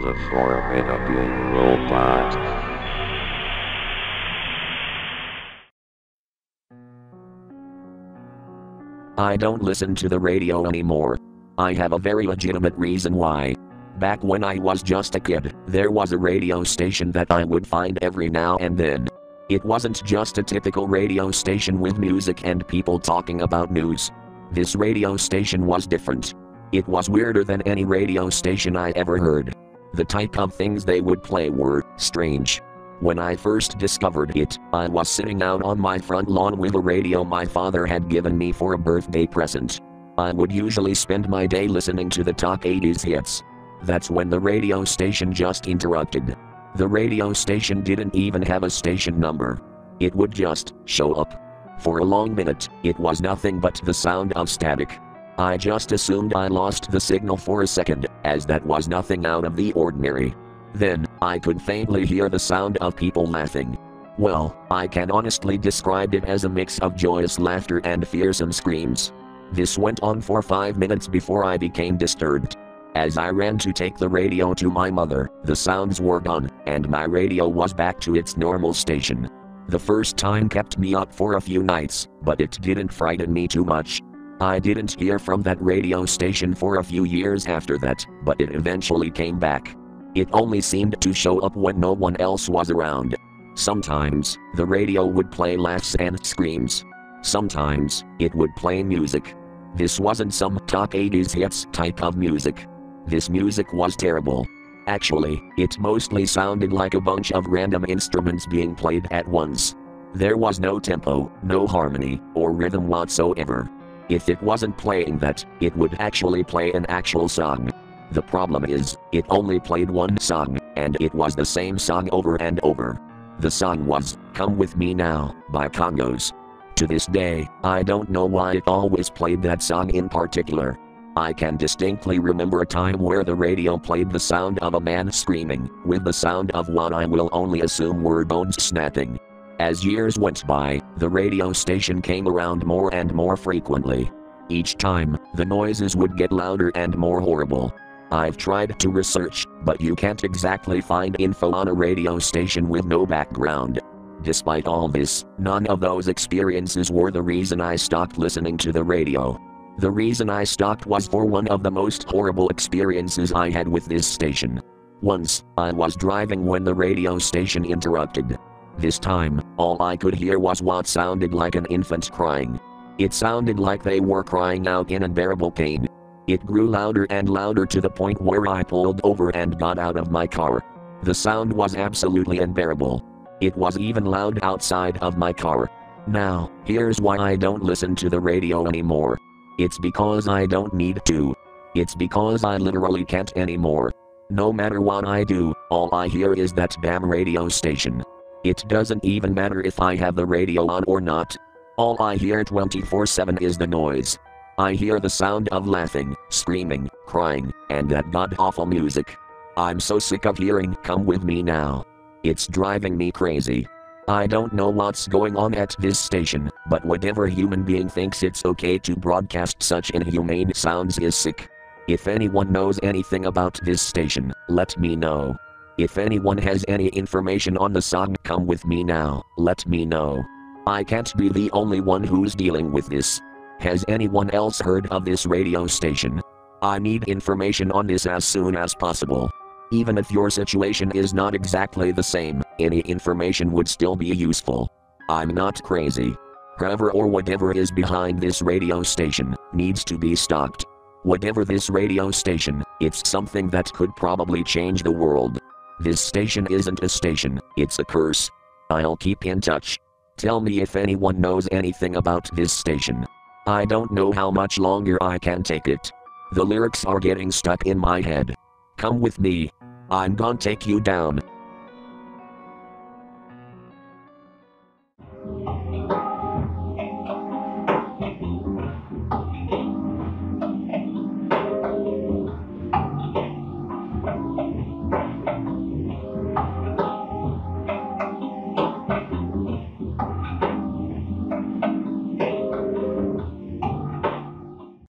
The Formidable Robot. I don't listen to the radio anymore. I have a very legitimate reason why. Back when I was just a kid, there was a radio station that I would find every now and then. It wasn't just a typical radio station with music and people talking about news. This radio station was different. It was weirder than any radio station I ever heard. The type of things they would play were strange. When I first discovered it, I was sitting out on my front lawn with a radio my father had given me for a birthday present. I would usually spend my day listening to the top 80s hits. That's when the radio station just interrupted. The radio station didn't even have a station number. It would just show up. For a long minute, it was nothing but the sound of static. I just assumed I lost the signal for a second, as that was nothing out of the ordinary. Then, I could faintly hear the sound of people laughing. Well, I can honestly describe it as a mix of joyous laughter and fearsome screams. This went on for five minutes before I became disturbed. As I ran to take the radio to my mother, the sounds were gone, and my radio was back to its normal station. The first time kept me up for a few nights, but it didn't frighten me too much. I didn't hear from that radio station for a few years after that, but it eventually came back. It only seemed to show up when no one else was around. Sometimes, the radio would play laughs and screams. Sometimes, it would play music. This wasn't some top 80s hits type of music. This music was terrible. Actually, it mostly sounded like a bunch of random instruments being played at once. There was no tempo, no harmony, or rhythm whatsoever. If it wasn't playing that, it would actually play an actual song. The problem is, it only played one song, and it was the same song over and over. The song was Come With Me Now by Kongos. To this day, I don't know why it always played that song in particular. I can distinctly remember a time where the radio played the sound of a man screaming, with the sound of what I will only assume were bones snapping. As years went by, the radio station came around more and more frequently. Each time, the noises would get louder and more horrible. I've tried to research, but you can't exactly find info on a radio station with no background. Despite all this, none of those experiences were the reason I stopped listening to the radio. The reason I stopped was for one of the most horrible experiences I had with this station. Once, I was driving when the radio station interrupted. This time, all I could hear was what sounded like an infant crying. It sounded like they were crying out in unbearable pain. It grew louder and louder to the point where I pulled over and got out of my car. The sound was absolutely unbearable. It was even loud outside of my car. Now, here's why I don't listen to the radio anymore. It's because I don't need to. It's because I literally can't anymore. No matter what I do, all I hear is that damn radio station. It doesn't even matter if I have the radio on or not. All I hear 24 7 is the noise. I hear the sound of laughing, screaming, crying, and that god awful music. I'm so sick of hearing Come With Me Now. It's driving me crazy. I don't know what's going on at this station, but whatever human being thinks it's okay to broadcast such inhumane sounds is sick. If anyone knows anything about this station, let me know. If anyone has any information on the song Come With Me Now, let me know. I can't be the only one who's dealing with this. Has anyone else heard of this radio station? I need information on this as soon as possible. Even if your situation is not exactly the same, any information would still be useful. I'm not crazy. Whoever or whatever is behind this radio station needs to be stopped. Whatever this radio station, it's something that could probably change the world. This station isn't a station, it's a curse. I'll keep in touch. Tell me if anyone knows anything about this station. I don't know how much longer I can take it. The lyrics are getting stuck in my head. Come with me. I'm gonna take you down.